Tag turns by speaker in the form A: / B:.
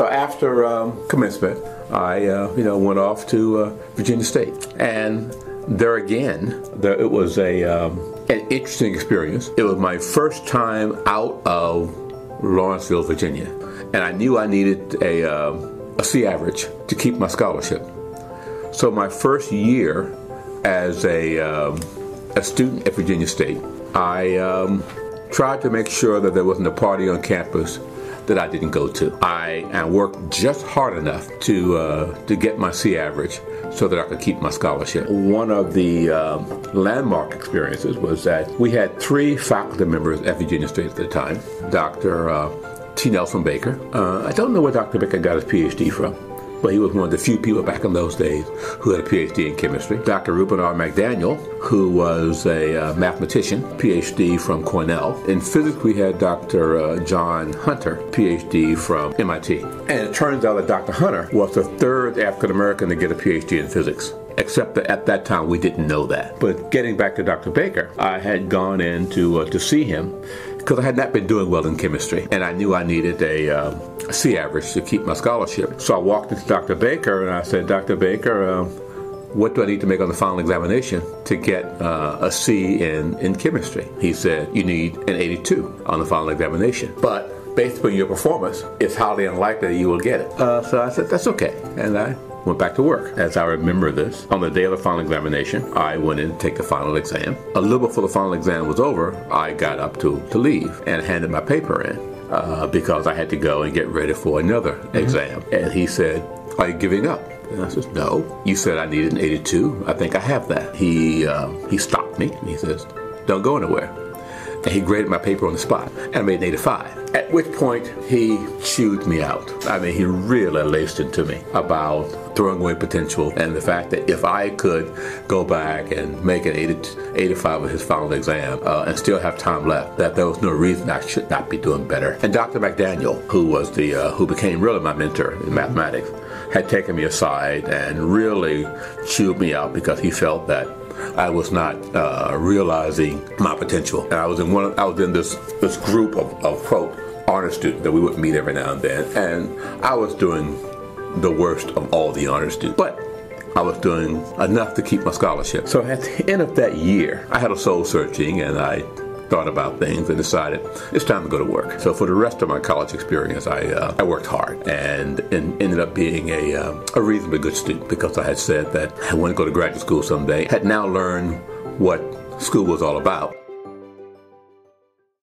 A: So after um, commencement, I uh, you know went off to uh, Virginia State, and there again, there, it was a um, an interesting experience. It was my first time out of Lawrenceville, Virginia, and I knew I needed a uh, a C average to keep my scholarship. So my first year as a um, a student at Virginia State, I um, tried to make sure that there wasn't a party on campus that I didn't go to. I, I worked just hard enough to uh, to get my C average so that I could keep my scholarship. One of the uh, landmark experiences was that we had three faculty members at Virginia State at the time. Dr. Uh, T. Nelson Baker. Uh, I don't know where Dr. Baker got his PhD from but he was one of the few people back in those days who had a PhD in chemistry. Dr. Reuben R. McDaniel, who was a uh, mathematician, PhD from Cornell. In physics, we had Dr. Uh, John Hunter, PhD from MIT. And it turns out that Dr. Hunter was the third African American to get a PhD in physics except that at that time we didn't know that. But getting back to Dr. Baker, I had gone in to, uh, to see him because I had not been doing well in chemistry, and I knew I needed a, uh, a C average to keep my scholarship. So I walked into Dr. Baker and I said, Dr. Baker, uh, what do I need to make on the final examination to get uh, a C in, in chemistry? He said, you need an 82 on the final examination. But based upon your performance, it's highly unlikely that you will get it. Uh, so I said, that's okay. And I went back to work. As I remember this, on the day of the final examination, I went in to take the final exam. A little before the final exam was over, I got up to, to leave and handed my paper in uh, because I had to go and get ready for another mm-hmm. exam. And he said, Are you giving up? And I said, No. You said I needed an 82. I think I have that. He, uh, he stopped me. And he says, Don't go anywhere and he graded my paper on the spot, and I made an 85. At which point, he chewed me out. I mean, he really laced into me about throwing away potential and the fact that if I could go back and make an 80, 85 of his final exam uh, and still have time left, that there was no reason I should not be doing better. And Dr. McDaniel, who was the uh, who became really my mentor in mathematics, had taken me aside and really chewed me out because he felt that I was not uh, realizing my potential. And I was in one. I was in this this group of, of quote honor students that we would meet every now and then, and I was doing the worst of all the honor students, but. I was doing enough to keep my scholarship. So at the end of that year, I had a soul searching and I thought about things and decided it's time to go to work. So for the rest of my college experience, I, uh, I worked hard and, and, ended up being a, uh, a reasonably good student because I had said that I wanted to go to graduate school someday. Had now learned what school was all about.